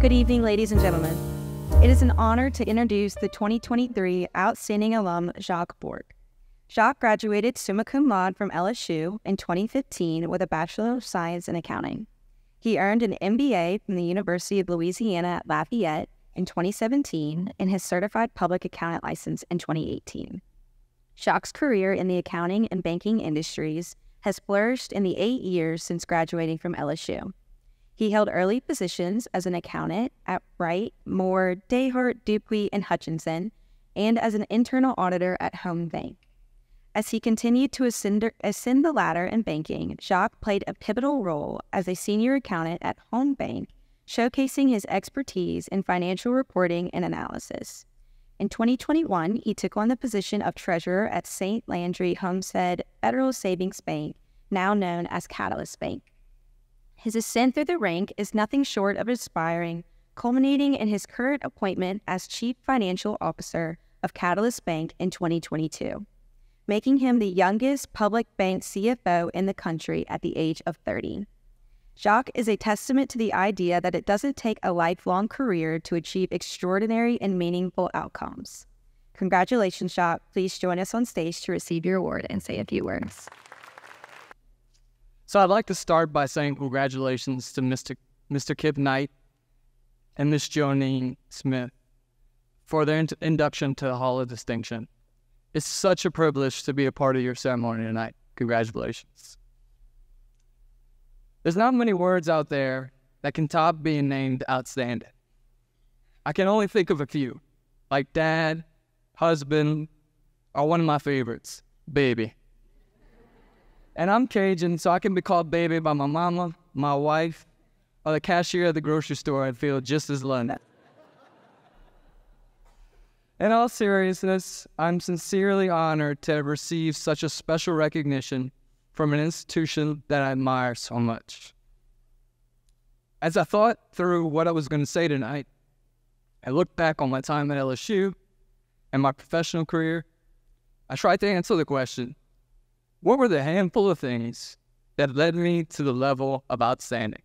Good evening, ladies and gentlemen. It is an honor to introduce the 2023 Outstanding Alum Jacques Bourque. Jacques graduated summa cum laude from LSU in 2015 with a Bachelor of Science in Accounting. He earned an MBA from the University of Louisiana at Lafayette in 2017 and his certified public accountant license in 2018. Jacques' career in the accounting and banking industries has flourished in the eight years since graduating from LSU. He held early positions as an accountant at Wright, Moore, DeHart, Dupuy, and Hutchinson, and as an internal auditor at Home Bank. As he continued to ascend, ascend the ladder in banking, Jacques played a pivotal role as a senior accountant at Home Bank, showcasing his expertise in financial reporting and analysis. In 2021, he took on the position of treasurer at St. Landry Homestead Federal Savings Bank, now known as Catalyst Bank. His ascent through the rank is nothing short of inspiring, culminating in his current appointment as Chief Financial Officer of Catalyst Bank in 2022, making him the youngest public bank CFO in the country at the age of 30. Jacques is a testament to the idea that it doesn't take a lifelong career to achieve extraordinary and meaningful outcomes. Congratulations, Jacques. Please join us on stage to receive your award and say a few words. So I'd like to start by saying congratulations to Mr. Mr. Kip Knight and Miss Jonine Smith for their in- induction to the Hall of Distinction. It's such a privilege to be a part of your ceremony tonight. Congratulations. There's not many words out there that can top being named outstanding. I can only think of a few, like dad, husband, or one of my favorites, baby. And I'm Cajun, so I can be called baby by my mama, my wife, or the cashier at the grocery store and feel just as loved. In all seriousness, I'm sincerely honored to have received such a special recognition from an institution that I admire so much. As I thought through what I was going to say tonight, I looked back on my time at LSU and my professional career. I tried to answer the question what were the handful of things that led me to the level of outstanding?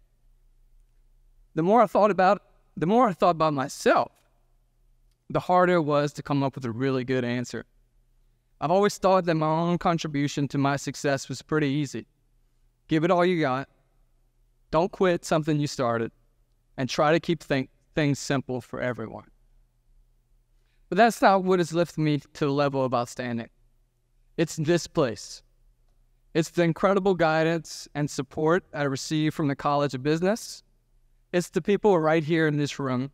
The more I thought about the more I thought about myself, the harder it was to come up with a really good answer. I've always thought that my own contribution to my success was pretty easy. Give it all you got. Don't quit something you started, and try to keep th- things simple for everyone. But that's not what has lifted me to the level of outstanding. It's this place. It's the incredible guidance and support I receive from the College of Business. It's the people right here in this room.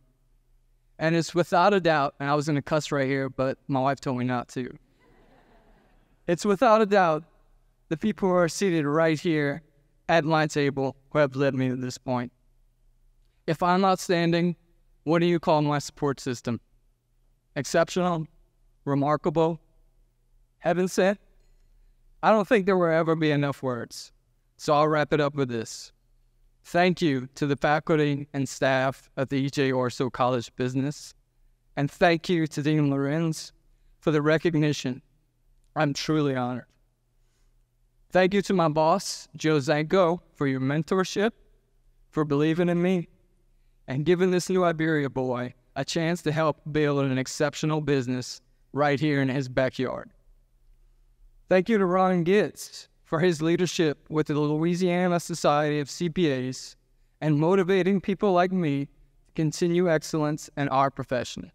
And it's without a doubt, and I was going to cuss right here, but my wife told me not to. It's without a doubt the people who are seated right here at my table who have led me to this point. If I'm not standing, what do you call my support system? Exceptional? Remarkable? Heaven sent? I don't think there will ever be enough words. So I'll wrap it up with this. Thank you to the faculty and staff of the EJ Ourso College Business. And thank you to Dean Lorenz for the recognition. I'm truly honored. Thank you to my boss, Joe Zanco, for your mentorship, for believing in me, and giving this new Iberia boy a chance to help build an exceptional business right here in his backyard. Thank you to Ron Gitz for his leadership with the Louisiana Society of CPAs and motivating people like me to continue excellence in our profession.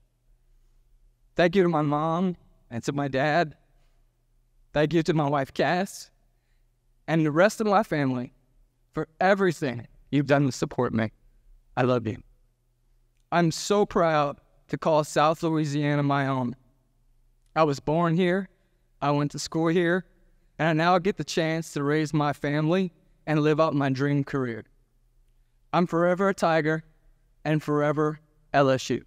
Thank you to my mom and to my dad. Thank you to my wife, Cass, and the rest of my family for everything you've done to support me. I love you. I'm so proud to call South Louisiana my own. I was born here I went to school here, and I now get the chance to raise my family and live out my dream career. I'm forever a Tiger and forever LSU.